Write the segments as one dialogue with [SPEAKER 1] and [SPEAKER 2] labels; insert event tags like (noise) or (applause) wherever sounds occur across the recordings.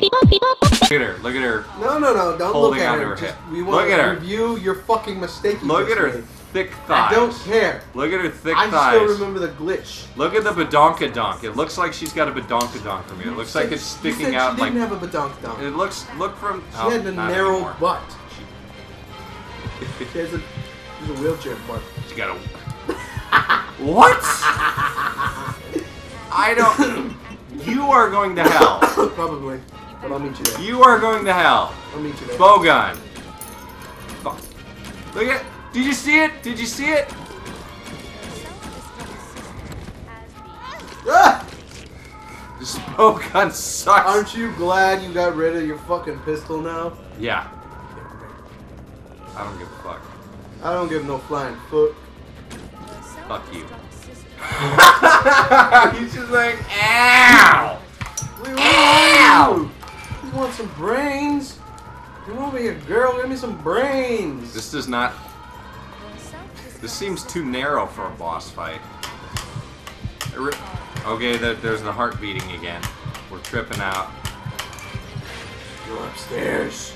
[SPEAKER 1] Look at her. Look at her.
[SPEAKER 2] No, no, no! Don't look at her.
[SPEAKER 1] her
[SPEAKER 2] Just, we
[SPEAKER 1] Look
[SPEAKER 2] want
[SPEAKER 1] at
[SPEAKER 2] to
[SPEAKER 1] her.
[SPEAKER 2] review your fucking mistake.
[SPEAKER 1] Look at her
[SPEAKER 2] made.
[SPEAKER 1] thick thighs.
[SPEAKER 2] I don't care.
[SPEAKER 1] Look at her thick
[SPEAKER 2] I
[SPEAKER 1] thighs.
[SPEAKER 2] still remember the glitch.
[SPEAKER 1] Look at the badonkadonk. It looks like she's got a badonkadonk from you. It looks like it's sticking
[SPEAKER 2] said
[SPEAKER 1] out
[SPEAKER 2] She
[SPEAKER 1] like.
[SPEAKER 2] didn't have a badonk donk.
[SPEAKER 1] It looks. Look from.
[SPEAKER 2] She
[SPEAKER 1] oh,
[SPEAKER 2] had a narrow
[SPEAKER 1] anymore.
[SPEAKER 2] butt.
[SPEAKER 1] She,
[SPEAKER 2] She has a, she's a wheelchair butt.
[SPEAKER 1] she got a. (laughs) what? (laughs) I don't. You are going to hell.
[SPEAKER 2] Probably. But I'll meet you there.
[SPEAKER 1] You are going to hell.
[SPEAKER 2] I'll meet you there.
[SPEAKER 1] Bowgun. Fuck. Look at. Did you see it? Did you see it?
[SPEAKER 2] Ah!
[SPEAKER 1] This bowgun sucks.
[SPEAKER 2] Aren't you glad you got rid of your fucking pistol now?
[SPEAKER 1] Yeah. I don't give a fuck.
[SPEAKER 2] I don't give no flying foot.
[SPEAKER 1] Fuck you. (laughs) He's just like, ow!
[SPEAKER 2] Wait,
[SPEAKER 1] Ow!
[SPEAKER 2] you? You want some brains? You want me a girl? Give me some brains.
[SPEAKER 1] This does not. This seems too narrow for a boss fight. Okay, there- there's the heart beating again. We're tripping out.
[SPEAKER 2] Go upstairs.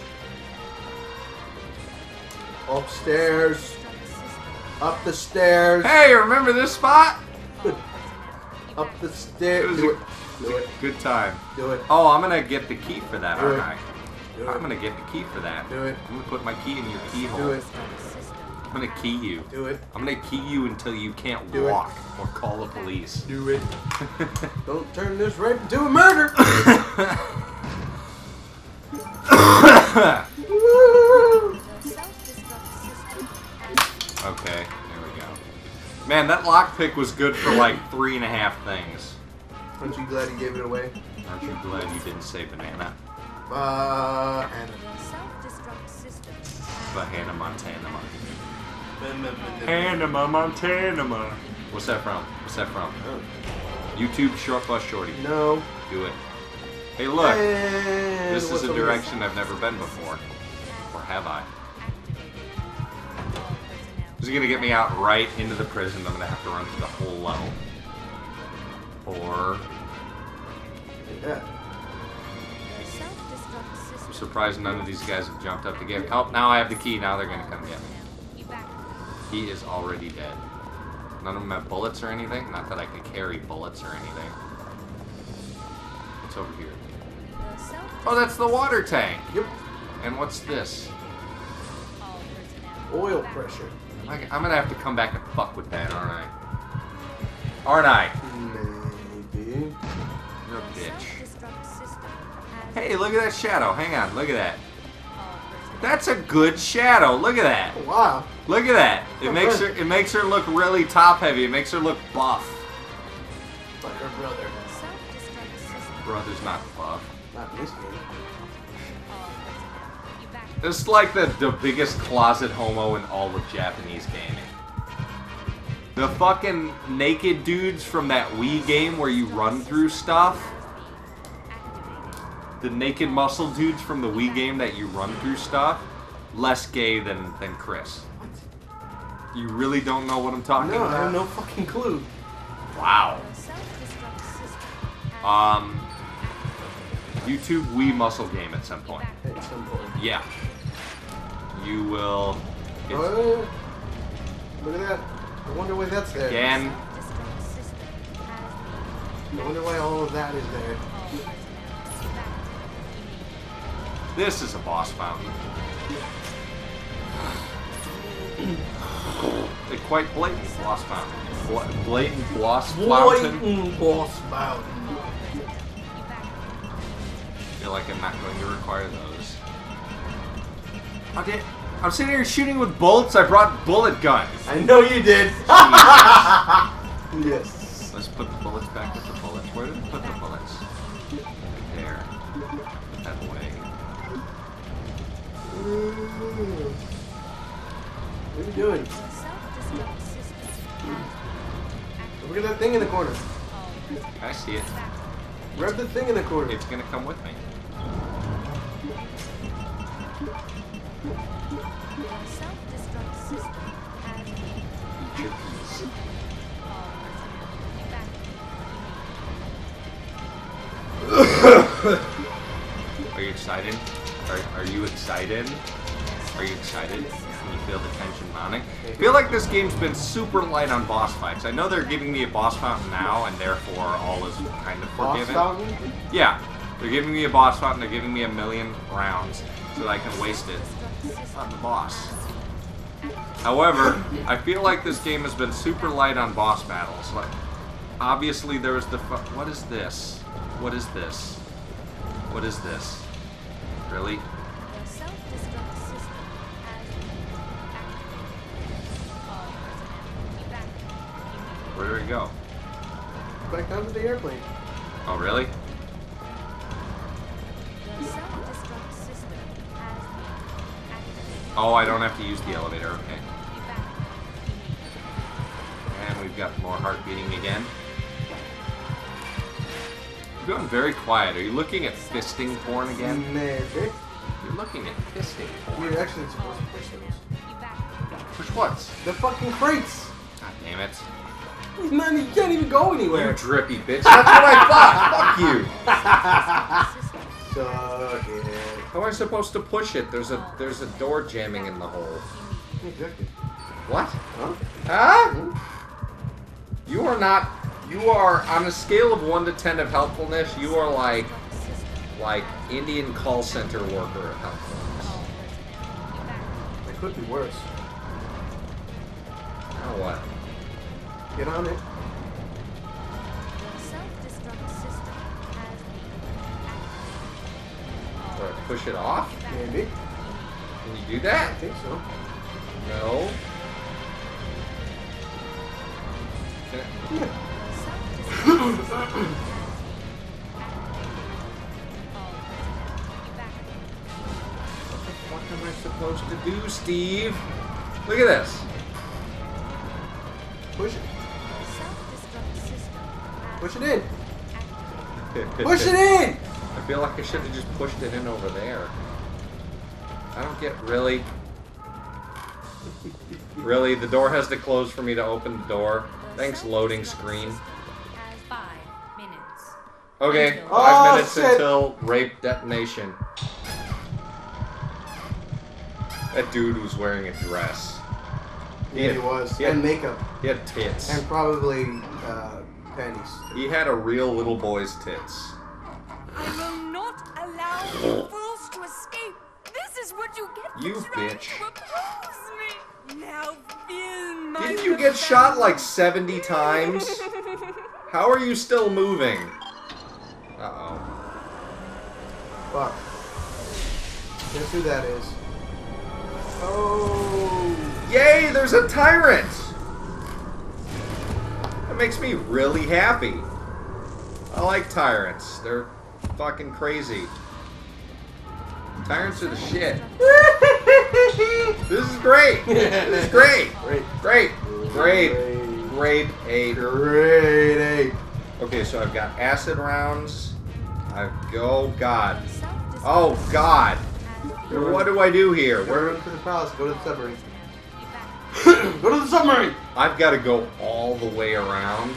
[SPEAKER 2] Upstairs. Up the stairs.
[SPEAKER 1] Hey, remember this spot? (laughs)
[SPEAKER 2] Up the stairs. Do
[SPEAKER 1] a,
[SPEAKER 2] it.
[SPEAKER 1] it
[SPEAKER 2] Do it.
[SPEAKER 1] good time.
[SPEAKER 2] Do it.
[SPEAKER 1] Oh, I'm gonna get the key for that,
[SPEAKER 2] Do
[SPEAKER 1] aren't
[SPEAKER 2] it.
[SPEAKER 1] I?
[SPEAKER 2] Do
[SPEAKER 1] I'm
[SPEAKER 2] it.
[SPEAKER 1] gonna get the key for that.
[SPEAKER 2] Do it.
[SPEAKER 1] I'm gonna put my key in your keyhole.
[SPEAKER 2] Do it.
[SPEAKER 1] I'm gonna key you.
[SPEAKER 2] Do it.
[SPEAKER 1] I'm gonna key you until you can't
[SPEAKER 2] Do it.
[SPEAKER 1] walk or call the police.
[SPEAKER 2] Do it. (laughs) Don't turn this rape into a murder. (coughs) (coughs) (coughs)
[SPEAKER 1] Man, that lockpick was good for like three and a half things.
[SPEAKER 2] Aren't you glad he gave it away?
[SPEAKER 1] Aren't you glad you didn't say banana?
[SPEAKER 2] Uh, Hannah.
[SPEAKER 1] But Hannah Montana.
[SPEAKER 2] Oh.
[SPEAKER 1] Hannah Montana. What's that from? What's that from? YouTube Short Bus Shorty.
[SPEAKER 2] No.
[SPEAKER 1] Do it. Hey, look.
[SPEAKER 2] And
[SPEAKER 1] This is a direction I've never been before. Or have I? This is gonna get me out right into the prison. I'm gonna have to run through the whole level. Or
[SPEAKER 2] Yeah.
[SPEAKER 1] I'm surprised none of these guys have jumped up to get me. Oh, now I have the key. Now they're gonna come get me. He is already dead. None of them have bullets or anything. Not that I can carry bullets or anything. What's over here? Oh, that's the water tank.
[SPEAKER 2] Yep.
[SPEAKER 1] And what's this?
[SPEAKER 2] Oil pressure.
[SPEAKER 1] I- I'm gonna have to come back and fuck with that, aren't I? Aren't I?
[SPEAKER 2] Maybe.
[SPEAKER 1] You're a bitch. Hey, look at that shadow. Hang on, look at that. That's a good shadow. Look at that.
[SPEAKER 2] Oh, wow.
[SPEAKER 1] Look at that. It
[SPEAKER 2] Oh,
[SPEAKER 1] makes her it makes her look really top heavy. It makes her look buff.
[SPEAKER 2] Like her brother.
[SPEAKER 1] Brother's not buff.
[SPEAKER 2] Not this game.
[SPEAKER 1] It's like the, the biggest closet homo in all of Japanese gaming. The fucking naked dudes from that Wii game where you run through stuff. The naked muscle dudes from the Wii game that you run through stuff. Less gay than, than Chris. You really don't know what I'm talking
[SPEAKER 2] No, I have no fucking clue.
[SPEAKER 1] Wow. Um, YouTube Wii muscle game at some point.
[SPEAKER 2] At some point.
[SPEAKER 1] Yeah. You will.
[SPEAKER 2] Oh, look at that. I wonder why that's there.
[SPEAKER 1] again,
[SPEAKER 2] I wonder why all of that is there.
[SPEAKER 1] this is a boss fountain. A quite blatant boss fountain. Bla- Blatant boss fountain.
[SPEAKER 2] Blatant boss mountain.
[SPEAKER 1] feel like I'm not going to require those. I did. I'm sitting here shooting with bullets. I brought bullet guns.
[SPEAKER 2] I know you did. (laughs) yes.
[SPEAKER 1] Let's put the bullets back with the bullets. Where did we put the bullets? There. Put that away.
[SPEAKER 2] What are you doing? Look at that thing in the corner.
[SPEAKER 1] I see it.
[SPEAKER 2] Grab the thing in the corner.
[SPEAKER 1] It's gonna come with me. Are you excited? Are, are you excited? Are you excited? Can you feel the tension mounting? I feel like this game's been super light on boss fights. I know they're giving me a boss fountain now, and therefore all is kind of forgiven.
[SPEAKER 2] Boss fountain?
[SPEAKER 1] Yeah. They're giving me a boss fountain, they're giving me a million rounds, so that I can waste it on the boss. However, I feel like this game has been super light on boss battles. Like, obviously there was the fu- what is this? What is this? What is this? Really?
[SPEAKER 3] The self-destruct system has been activated. All personnel, evacuate
[SPEAKER 1] Where do we go?
[SPEAKER 2] Back down to the airplane.
[SPEAKER 1] Oh, really? Oh, I don't have to use the elevator. Okay. And we've got more heart beating again. You're going very quiet. Are you looking at fisting porn again?
[SPEAKER 2] Maybe.
[SPEAKER 1] You're looking at fisting porn.
[SPEAKER 2] You're actually supposed to push those.
[SPEAKER 1] Push what?
[SPEAKER 2] The fucking crates.
[SPEAKER 1] God damn it.
[SPEAKER 2] He's not, you can't even go anywhere.
[SPEAKER 1] You drippy bitch. That's what I thought. Fuck you. (laughs)
[SPEAKER 2] Suck it.
[SPEAKER 1] How am I supposed to push it? There's a there's a door jamming in the hole.
[SPEAKER 2] Exactly.
[SPEAKER 1] What?
[SPEAKER 2] Huh?
[SPEAKER 1] Huh? You are not. You are on a scale of one to ten of helpfulness. You are like like Indian call center worker of helpfulness.
[SPEAKER 3] All personnel, evacuate.
[SPEAKER 2] It could be worse.
[SPEAKER 1] Now what?
[SPEAKER 2] Get on it.
[SPEAKER 1] Push it off?
[SPEAKER 2] Maybe.
[SPEAKER 1] Can you do that?
[SPEAKER 2] I think so.
[SPEAKER 1] No. Can
[SPEAKER 3] The self-destruct system has been activated. All personnel, evacuate.
[SPEAKER 1] What am I supposed to do, Steve? Look at this.
[SPEAKER 2] Push it.
[SPEAKER 3] The self-destruct system has
[SPEAKER 2] Push it in. Push it in.
[SPEAKER 1] I feel like I should have just pushed it in over there. I don't get really. Really, the door has to close for me to open the door. Thanks, loading screen.
[SPEAKER 3] system Has five minutes.
[SPEAKER 1] Okay,
[SPEAKER 3] Oh,
[SPEAKER 1] five minutes
[SPEAKER 2] shit.
[SPEAKER 1] until rape detonation. That dude was wearing a dress.
[SPEAKER 2] Yeah, he was.
[SPEAKER 1] He had,
[SPEAKER 2] And makeup.
[SPEAKER 1] he had tits.
[SPEAKER 2] And probably uh, panties.
[SPEAKER 1] He had a real little boy's tits.
[SPEAKER 4] I will not allow you fools to escape. This is what you get
[SPEAKER 1] You
[SPEAKER 4] trying
[SPEAKER 1] bitch.
[SPEAKER 4] to oppose me. Now feel my
[SPEAKER 1] Didn't you get shot like 70 times? (laughs) How are you still moving? Uh-oh.
[SPEAKER 2] Fuck. Guess who that is? Oh.
[SPEAKER 1] Yay, there's a tyrant! That makes me really happy. I like tyrants. They're fucking crazy. Tyrants are the shit. (laughs) This is great. (laughs) This is great.
[SPEAKER 2] Great.
[SPEAKER 1] Great. Great.
[SPEAKER 2] Great.
[SPEAKER 1] Great ape.
[SPEAKER 2] Great ape.
[SPEAKER 1] Okay, so I've got acid rounds. I've go God. Oh God. What do I do here?
[SPEAKER 2] Where to the palace? Go to the submarine. (coughs) go to the submarine.
[SPEAKER 1] I've got to go all the way around.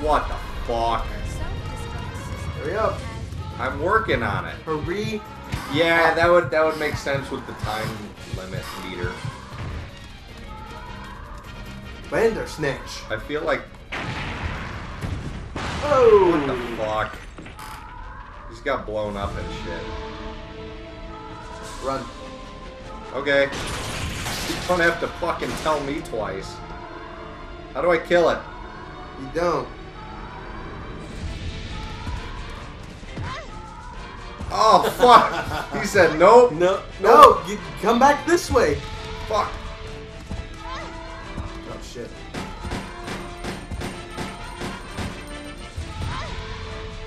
[SPEAKER 1] What the fuck?
[SPEAKER 2] Hurry up.
[SPEAKER 1] I'm working on it.
[SPEAKER 2] Hurry.
[SPEAKER 1] Yeah, that would that would make sense with the time limit meter.
[SPEAKER 2] Bandersnatch.
[SPEAKER 1] I feel like
[SPEAKER 2] Oh.
[SPEAKER 1] what the fuck? He's got blown up and shit.
[SPEAKER 2] Run.
[SPEAKER 1] Okay. You don't have to fucking tell me twice. How do I kill it?
[SPEAKER 2] You don't.
[SPEAKER 1] Oh fuck! he said nope.
[SPEAKER 2] No. No. You come back this way.
[SPEAKER 1] Fuck.
[SPEAKER 2] Oh shit.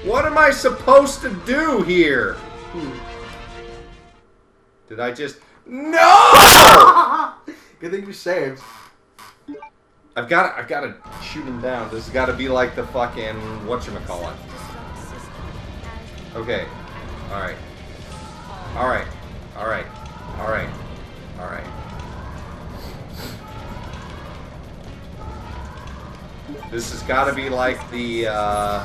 [SPEAKER 1] What am I supposed to do here?
[SPEAKER 2] Hmm.
[SPEAKER 1] Did I just No! (laughs)
[SPEAKER 2] Good thing you saved.
[SPEAKER 1] I've got I've got to shoot him down. This has got to be like the fucking whatchamacallit.
[SPEAKER 3] self-destruct system has been
[SPEAKER 1] Okay. All right. All right. All right. All right. All right. This has got to be like the uh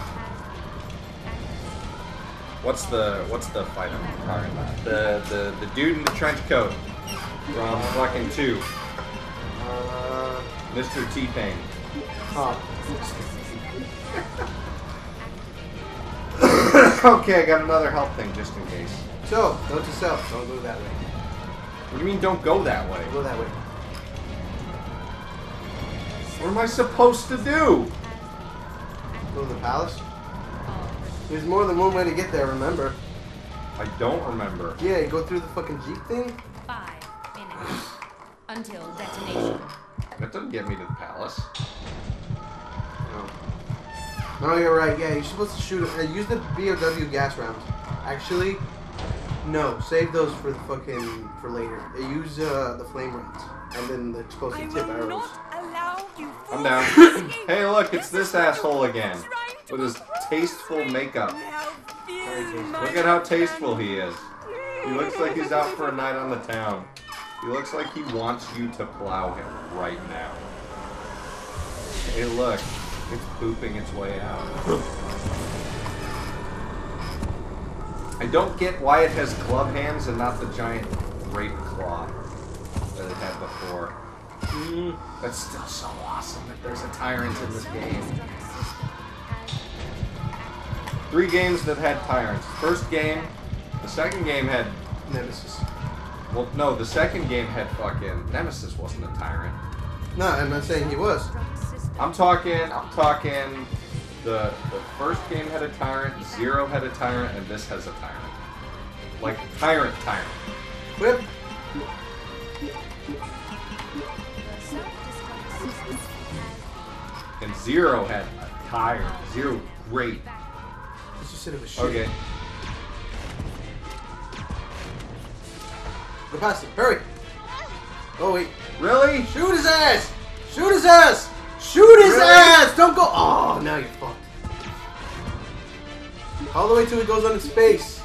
[SPEAKER 1] What's the what's the fight I'm talking about? The the the dude in the trench coat from fucking two,
[SPEAKER 2] Uh,
[SPEAKER 1] Mr. T Pain. Okay, I got another health thing just in case.
[SPEAKER 2] So, note to self, don't go that way.
[SPEAKER 1] What do you mean don't go that way?
[SPEAKER 2] Go that way.
[SPEAKER 1] What am I supposed to do?
[SPEAKER 2] Go to the palace. There's more than one way to get there, remember?
[SPEAKER 1] I don't remember.
[SPEAKER 2] Yeah, you go through the fucking jeep thing.
[SPEAKER 3] Five minutes until detonation.
[SPEAKER 1] That doesn't get me to the palace.
[SPEAKER 2] No, no you're right. Yeah, you're supposed to shoot. Uh, use the BOW gas rounds. Actually, no. Save those for the fucking for later. Uh, use uh, the flame rounds and then the
[SPEAKER 4] I
[SPEAKER 2] explosive
[SPEAKER 4] will
[SPEAKER 2] tip arrows.
[SPEAKER 4] not allow you
[SPEAKER 1] I'm down. (laughs) hey, look, it's this asshole again with his tasteful makeup.
[SPEAKER 4] Now feel my
[SPEAKER 1] Look at how tasteful he is. He looks like he's out for a night on the town. He looks like he wants you to plow him right now. Hey, look. It's pooping its way out. I don't get why it has glove hands and not the giant grape claw that it had before. Hmm. That's still so awesome that there's a tyrant in this game. Three games that had tyrants. First game, the second game had
[SPEAKER 2] Nemesis.
[SPEAKER 1] well, no, the second game had fucking Nemesis wasn't a tyrant.
[SPEAKER 2] No, I'm not saying he was.
[SPEAKER 1] I'm talking, I'm talking. The the first game had a tyrant, Zero had a tyrant, and this has a tyrant. Like tyrant, tyrant.
[SPEAKER 2] Whip.
[SPEAKER 1] And Zero had a tyrant. Zero, great.
[SPEAKER 2] It's just of a shit.
[SPEAKER 1] Okay.
[SPEAKER 2] Go past it. Hurry. Oh wait.
[SPEAKER 1] Really?
[SPEAKER 2] Shoot his ass! Shoot his ass! Shoot his
[SPEAKER 1] Really?
[SPEAKER 2] ass! Don't go. Oh, now you're fucked. All the way till he goes on his face.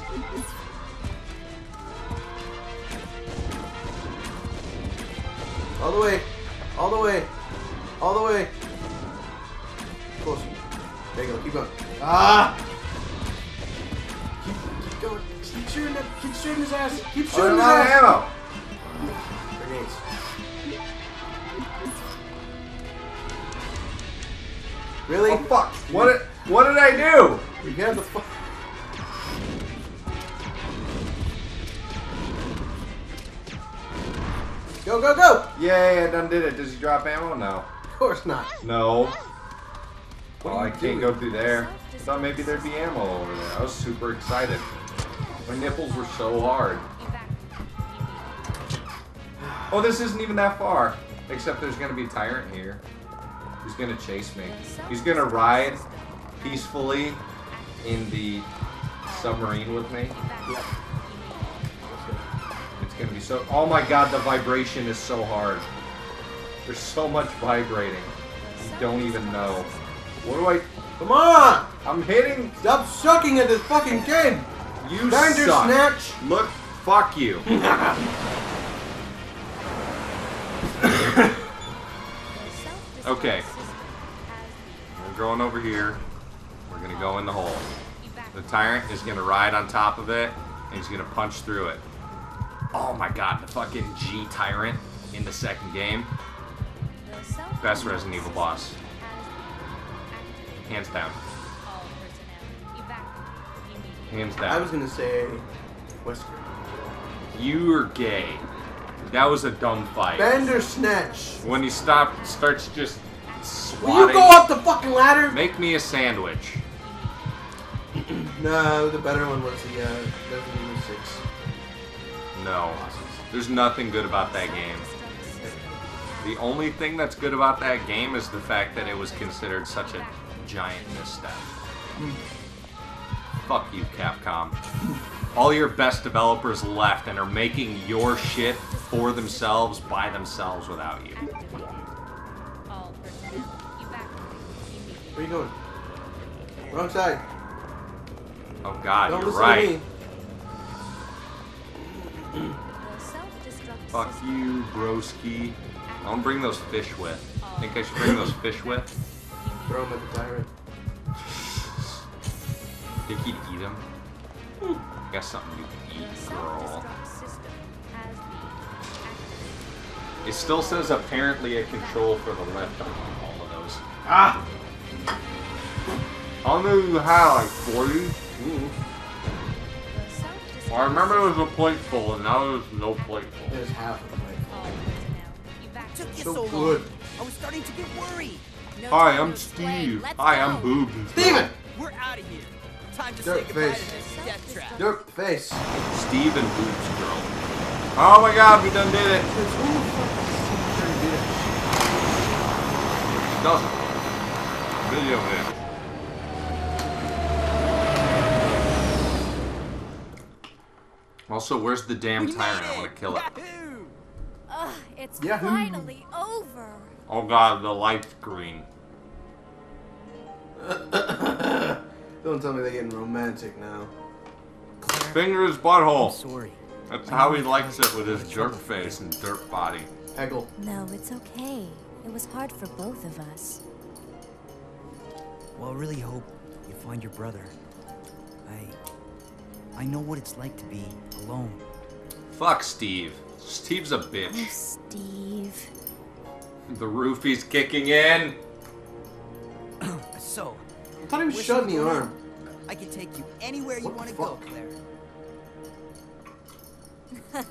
[SPEAKER 2] All the way. All the way. All the way. Close. There you go. Keep going. Ah! Keep, keep going. Keep shooting him. Keep shooting his ass. Keep
[SPEAKER 1] Oh,
[SPEAKER 2] shooting
[SPEAKER 1] I'm
[SPEAKER 2] his ass.
[SPEAKER 1] ammo.
[SPEAKER 2] Grenades. Really?
[SPEAKER 1] Oh fuck! What did what did I do?
[SPEAKER 2] You have the fuck. Go, go, go!
[SPEAKER 1] Yay! I done did it. Does he drop ammo? No.
[SPEAKER 2] Of course not.
[SPEAKER 1] No.
[SPEAKER 2] What oh,
[SPEAKER 1] well,
[SPEAKER 2] are
[SPEAKER 1] I
[SPEAKER 2] you
[SPEAKER 1] can't
[SPEAKER 2] doing?
[SPEAKER 1] go through there. I thought maybe there'd be ammo over there. I was super excited. My nipples were so hard. Oh, this isn't even that far. Except there's gonna be a tyrant here. He's gonna chase me. He's gonna ride peacefully in the submarine with me. It's gonna be so. Oh my god, the vibration is so hard. There's so much vibrating. You don't even know. What do I?
[SPEAKER 2] Come on!
[SPEAKER 1] I'm hitting.
[SPEAKER 2] Stop sucking at this fucking kid!
[SPEAKER 1] You
[SPEAKER 2] Thunder
[SPEAKER 1] suck.
[SPEAKER 2] snatch!
[SPEAKER 1] Look, fuck you. (laughs) Okay. We're going over here. We're gonna go in the hole. The tyrant is gonna ride on top of it, and he's gonna punch through it. Oh my god, the fucking G tyrant in the second game. Best Resident Evil boss. Hands down. Hands down.
[SPEAKER 2] I was gonna say Wesker.
[SPEAKER 1] You are gay. That was a dumb fight.
[SPEAKER 2] Bandersnatch.
[SPEAKER 1] When he stop starts just
[SPEAKER 2] Will you go up the fucking ladder?
[SPEAKER 1] Make me a sandwich. (clears throat)
[SPEAKER 2] No, the better one was the uh, Resident Evil 6.
[SPEAKER 1] No. There's nothing good about that game. The only thing that's good about that game is the fact that it was considered such a giant misstep. Fuck you, Capcom. (laughs) All your best developers left and are making your shit for themselves by themselves without you.
[SPEAKER 2] Where you going? Wrong side.
[SPEAKER 1] Oh god,
[SPEAKER 2] Don't
[SPEAKER 1] you're right. Fuck you, broski. I want to bring those fish with. Think I should bring those fish with?
[SPEAKER 2] Throw them at the tyrant.
[SPEAKER 1] Think he'd eat them? I guess something you can eat, girl.
[SPEAKER 3] Self-destruct system has been activated.
[SPEAKER 1] It still says apparently a control for the left on all of those.
[SPEAKER 2] Ah!
[SPEAKER 1] I knew you had like 40.
[SPEAKER 2] Mm.
[SPEAKER 1] Well, I remember there was a plate full, and now there's no plate full.
[SPEAKER 2] There's half of it.
[SPEAKER 3] All personnel evacuate.
[SPEAKER 5] Took you
[SPEAKER 2] So
[SPEAKER 5] so,
[SPEAKER 2] good.
[SPEAKER 5] I was starting to get worried.
[SPEAKER 3] No
[SPEAKER 1] Hi, I'm. Steve. Hi. I'm Boobs. and stuff.
[SPEAKER 2] Steven!
[SPEAKER 5] We're out of here. Time to
[SPEAKER 2] Dirt
[SPEAKER 5] say goodbye
[SPEAKER 2] face.
[SPEAKER 5] to this death trap.
[SPEAKER 2] Dirt face.
[SPEAKER 1] Steve and Boobs Girl. Oh my god, we done did it.
[SPEAKER 2] Because who the fuck is did it?
[SPEAKER 1] Doesn't. Video game. Also, where's the damn
[SPEAKER 5] We
[SPEAKER 1] tyrant? I want to kill it.
[SPEAKER 5] Yahoo!
[SPEAKER 3] Ugh, it's
[SPEAKER 2] Yahoo.
[SPEAKER 3] finally over.
[SPEAKER 1] Oh god, the light's green. (coughs) (laughs)
[SPEAKER 2] Don't tell me they're getting romantic now.
[SPEAKER 5] Claire,
[SPEAKER 1] Fingers
[SPEAKER 5] I'm
[SPEAKER 1] butthole.
[SPEAKER 5] sorry.
[SPEAKER 1] That's how he likes it with his jerk face and dirt body.
[SPEAKER 2] Heckle.
[SPEAKER 6] No, it's okay. It was hard for both of us.
[SPEAKER 5] Well, I really hope you find your brother. I... I know what it's like to be alone.
[SPEAKER 1] Fuck Steve. Steve's a
[SPEAKER 6] Oh,
[SPEAKER 1] bitch.
[SPEAKER 6] Steve.
[SPEAKER 1] The roofie's kicking in. (clears throat)
[SPEAKER 5] So,
[SPEAKER 2] I thought he was
[SPEAKER 5] Wish
[SPEAKER 2] shot in the arm.
[SPEAKER 5] I can take you anywhere you want to go. Claire. (laughs)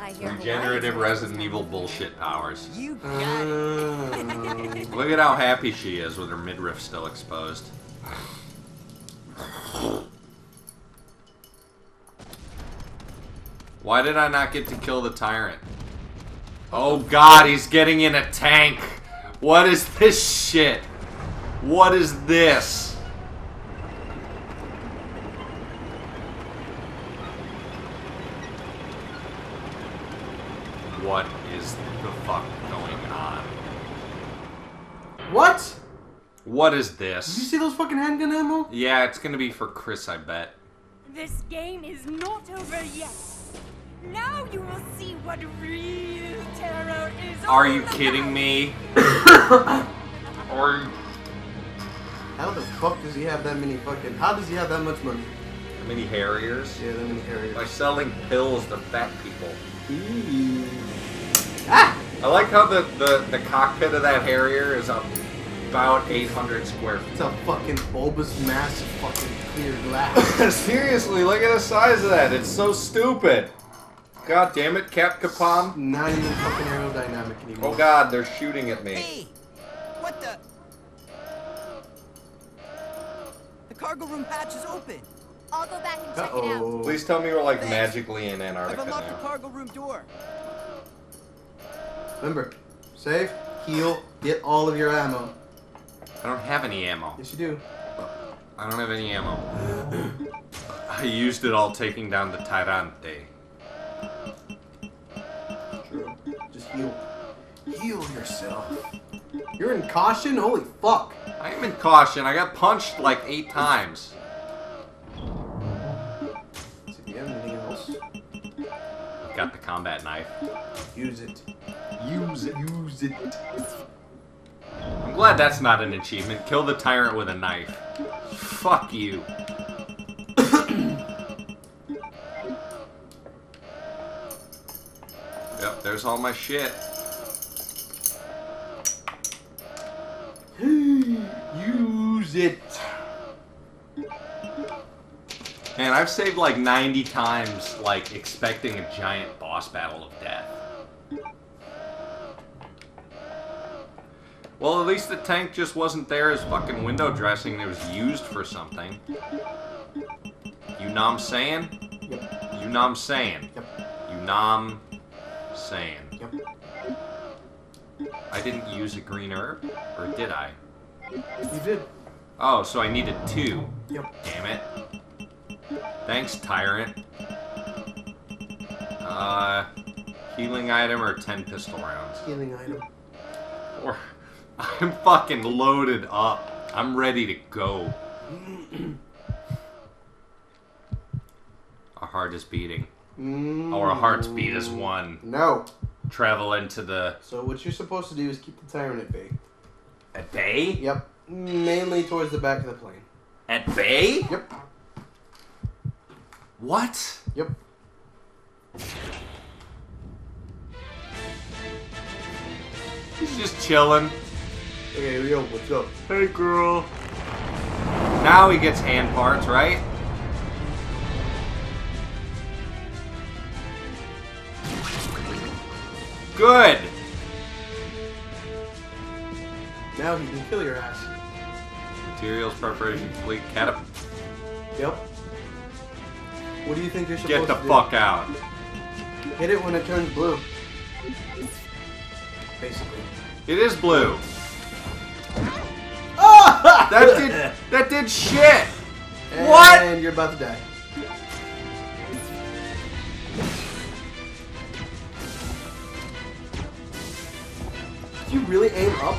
[SPEAKER 6] I hear
[SPEAKER 1] Regenerative Resident Evil bullshit powers.
[SPEAKER 5] You got it.
[SPEAKER 2] Um, (laughs)
[SPEAKER 1] Look at how happy she is with her midriff still exposed. Why did I not get to kill the tyrant? Oh god, he's getting in a tank. What is this shit? What is this? What is the fuck going on?
[SPEAKER 2] What?
[SPEAKER 1] What is this?
[SPEAKER 2] Did you see those fucking handgun ammo?
[SPEAKER 1] Yeah, it's gonna be for Chris, I bet.
[SPEAKER 4] This game is not over yet. Now you will see what real terror is.
[SPEAKER 1] Are you kidding me? (coughs) Or
[SPEAKER 2] How the fuck does he have that many fucking? How does he have that much money?
[SPEAKER 1] how many Harriers?
[SPEAKER 2] Yeah, that many carriers.
[SPEAKER 1] By selling pills to fat people.
[SPEAKER 2] Ah!
[SPEAKER 1] I like how the, the, the cockpit of that Harrier is about 800 square feet.
[SPEAKER 2] It's a fucking bulbous mass of fucking clear glass. (laughs)
[SPEAKER 1] Seriously, look at the size of that. It's so stupid. God damn it, Cap Capcom.
[SPEAKER 2] Not even fucking aerodynamic anymore.
[SPEAKER 1] Oh god, they're shooting at me.
[SPEAKER 5] Hey! What the? The cargo room hatch is open.
[SPEAKER 3] I'll go back and check it out.
[SPEAKER 2] Uh-oh.
[SPEAKER 1] Please tell me we're like
[SPEAKER 5] Thanks.
[SPEAKER 1] magically in Antarctica
[SPEAKER 5] I've
[SPEAKER 1] Antarctica
[SPEAKER 5] unlocked the cargo room door.
[SPEAKER 2] Remember, save, heal, get all of your ammo.
[SPEAKER 1] I don't have any ammo.
[SPEAKER 2] Yes, you do.
[SPEAKER 1] I don't have any ammo. I used it all taking down the Tyrante.
[SPEAKER 2] True. Just heal. Heal yourself. You're in caution? Holy fuck.
[SPEAKER 1] I am in caution. I got punched like eight times.
[SPEAKER 2] See, do you have anything else?
[SPEAKER 1] Got the combat knife.
[SPEAKER 2] Use it. Use it. Use it.
[SPEAKER 1] I'm glad that's not an achievement. Kill the tyrant with a knife. Fuck you. (coughs) yep, there's all my shit. (gasps)
[SPEAKER 2] Use it.
[SPEAKER 1] Man, I've saved like 90 times, like, expecting a giant boss battle of Well, at least the tank just wasn't there as fucking window dressing. It was used for something. You know I'm saying?
[SPEAKER 2] Yep.
[SPEAKER 1] You know I'm saying?
[SPEAKER 2] Yep.
[SPEAKER 1] You know I'm saying?
[SPEAKER 2] Yep.
[SPEAKER 1] I didn't use a green herb? Or did I?
[SPEAKER 2] You did.
[SPEAKER 1] Oh, so I needed two.
[SPEAKER 2] Yep.
[SPEAKER 1] Damn it. Thanks, Tyrant. Uh, healing item or 10 pistol rounds?
[SPEAKER 2] Healing item.
[SPEAKER 1] Or, I'm fucking loaded up. I'm ready to go. (clears throat) Our heart is beating.
[SPEAKER 2] Mm.
[SPEAKER 1] Our hearts beat as one.
[SPEAKER 2] No.
[SPEAKER 1] Travel into the.
[SPEAKER 2] So what you're supposed to do is keep the tyrant at bay.
[SPEAKER 1] At bay?
[SPEAKER 2] Yep. Mainly towards the back of the plane.
[SPEAKER 1] At bay?
[SPEAKER 2] Yep.
[SPEAKER 1] What?
[SPEAKER 2] Yep.
[SPEAKER 1] He's just chilling.
[SPEAKER 2] Hey, yo, what's up?
[SPEAKER 1] Hey, girl. Now he gets hand parts, right? Good.
[SPEAKER 2] Now he can kill your ass.
[SPEAKER 1] Materials preparation complete. Catap.
[SPEAKER 2] Yep. What do you think you're supposed
[SPEAKER 1] Get the
[SPEAKER 2] to do?
[SPEAKER 1] fuck out.
[SPEAKER 2] Hit it when it turns blue. Basically.
[SPEAKER 1] It is blue. That did that did shit.
[SPEAKER 2] and
[SPEAKER 1] What?
[SPEAKER 2] you're about to die. Did you really aim up?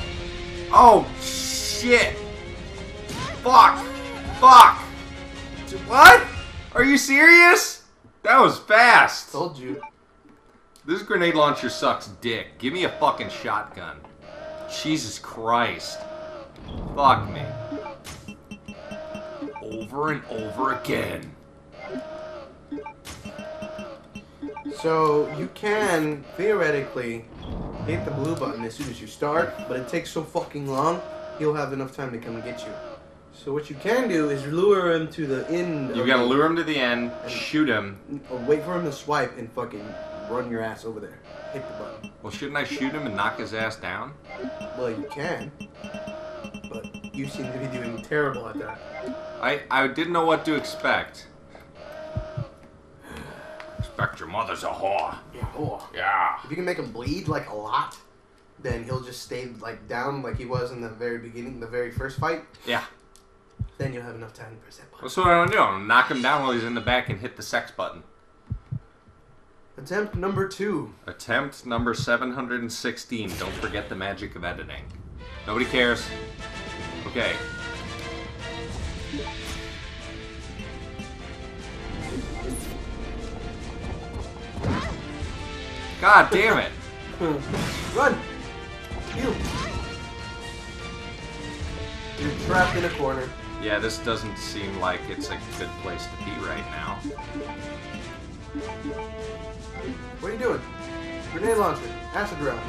[SPEAKER 1] Oh shit. Fuck. Fuck. What? Are you serious? That was fast.
[SPEAKER 2] Told you.
[SPEAKER 1] This grenade launcher sucks dick. Give me a fucking shotgun. Jesus Christ. Fuck me. Over and over again.
[SPEAKER 2] So you can theoretically hit the blue button as soon as you start, but it takes so fucking long, he'll have enough time to come and get you. So what you can do is lure him to the end.
[SPEAKER 1] You gotta
[SPEAKER 2] the-
[SPEAKER 1] lure him to the end, shoot him.
[SPEAKER 2] Or wait for him to swipe and fucking run your ass over there. Hit the button.
[SPEAKER 1] Well, shouldn't I shoot him and knock his ass down?
[SPEAKER 2] Well, you can, you seem to be doing terrible at that.
[SPEAKER 1] I, I didn't know what to expect. Expect your mother's a whore.
[SPEAKER 2] Yeah. Oh.
[SPEAKER 1] Yeah.
[SPEAKER 2] If you can make him bleed like a lot, then he'll just stay like down like he was in the very beginning, the very first fight.
[SPEAKER 1] Yeah.
[SPEAKER 2] Then you'll have enough time to press that button.
[SPEAKER 1] That's what I want to do. I'm gonna knock him down while he's in the back and hit the sex button.
[SPEAKER 2] Attempt number two.
[SPEAKER 1] Attempt number 716. Don't forget the magic of editing. Nobody cares. Okay. God damn it. (laughs)
[SPEAKER 2] Run! You! You're trapped in a corner.
[SPEAKER 1] Yeah, this doesn't seem like it's a good place to be right now.
[SPEAKER 2] What are you doing? Grenade launcher. Acid round.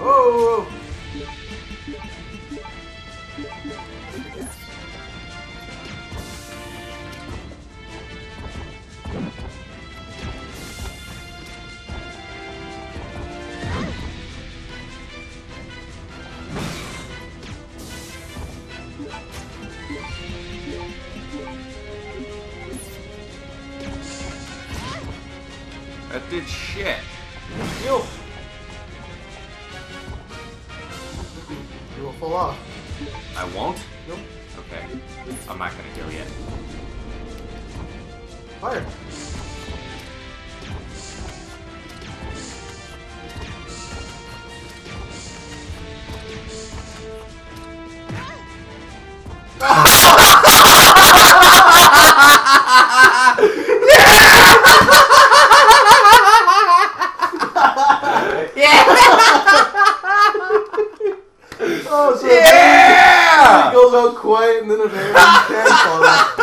[SPEAKER 2] Oh! oh, oh.
[SPEAKER 1] That did shit.
[SPEAKER 2] You! You will fall off.
[SPEAKER 1] I won't?
[SPEAKER 2] Nope.
[SPEAKER 1] Okay. I'm not gonna go yet.
[SPEAKER 2] Fire. (laughs) (laughs) Oh, so
[SPEAKER 1] Yeah!
[SPEAKER 2] It goes out quiet and then a very.